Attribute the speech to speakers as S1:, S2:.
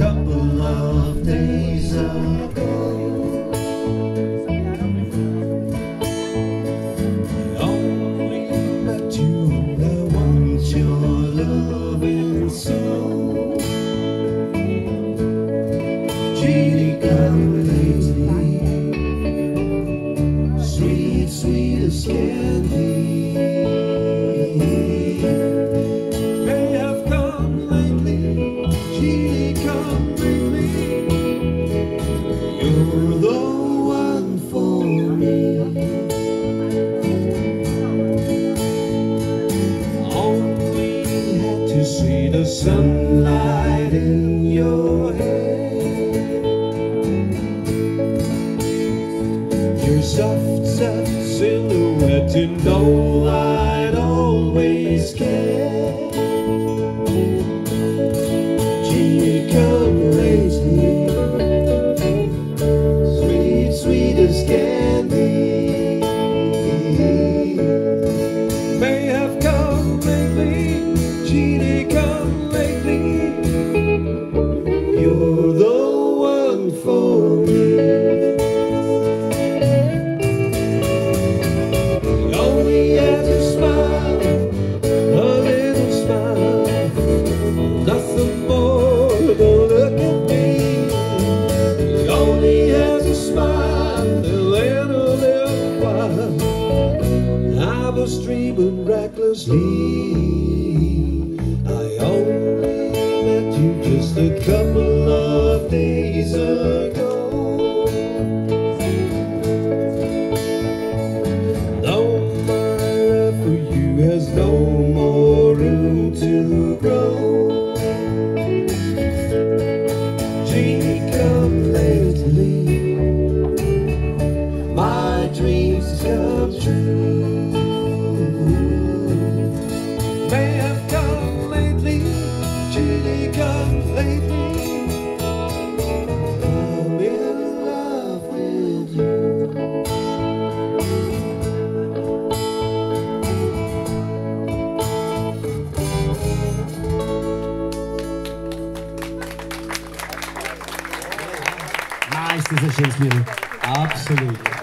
S1: couple of days ago. sunlight in your hair. Your soft, soft silhouette in no light. sleep. I only met you just a couple
S2: ist das ein schönes Absolut.